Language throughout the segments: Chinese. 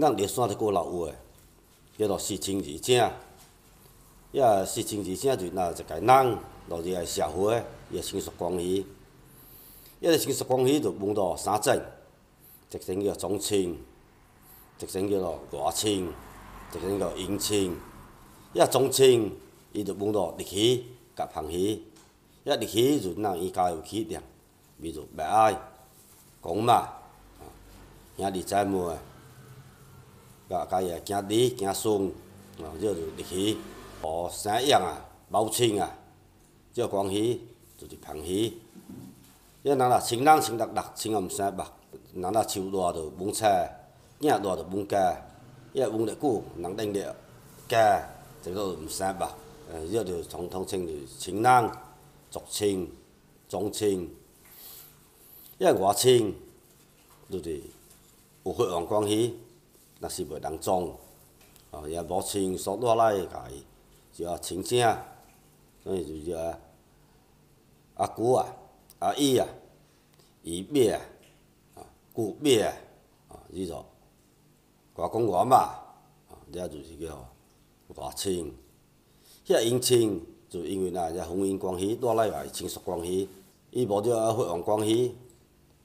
咱历山就过老有诶，叫做四清二正。遐四清二正就是若一个人落入来社会，伊会成熟关系。遐个成熟关系就分做三种，一种叫中清，一种叫做外清，一种叫阴清。遐中清伊就分做日鱼甲螃鱼。遐日鱼就咱伊家有起店，比如白爱、公嘛，兄弟姊妹。甲家己诶囝儿、囝孙，哦，即就入去，哦，生养啊，毛青啊，即关系就是芳鱼。迄人若亲人青六六，青啊毋生目，人若树大着蒙菜，囝大着蒙家，伊若蒙偌久，人顶着家，即个毋生目，呃，即就统统称是亲人、族青、宗青。迄外亲就是有血缘关系。若是袂当装，哦，也无穿所带来个家己，就要清正，所以就叫阿舅啊、阿姨啊、姨妈啊、啊姑妈啊，啊，即个外公外嬷，啊，了就是叫外亲。遐姻亲就因为呐，遮婚姻关系带来来亲属关系，伊无遮血缘关系，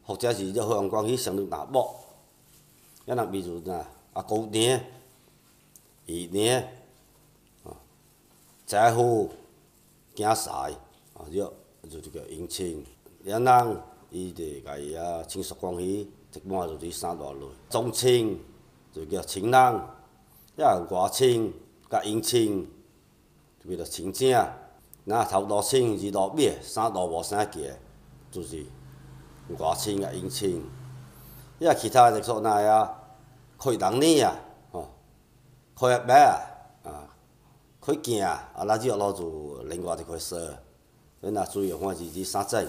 或者是遮血缘关系相当淡薄，遐若比如呐。啊，姑娘、姨娘，啊，姐夫、囝婿，啊，这就是叫姻亲。两人伊就家己啊亲属关系，一般就是三大类。宗亲就叫亲人，遐外亲甲姻亲，就叫做亲正。那头大亲、二大尾、三大无啥计，就是外亲甲姻亲。遐其他就说那呀。开人呢啊，吼，开马啊，啊，开行啊，啊，咱只要老做另外一块事，恁若注意看是这三种。